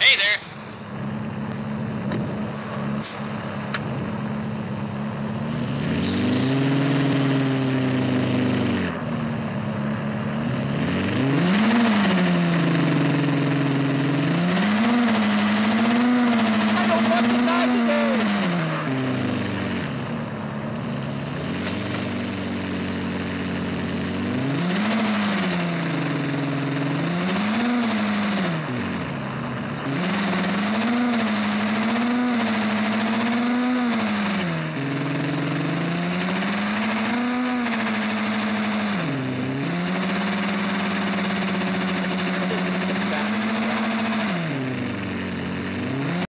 Hey there.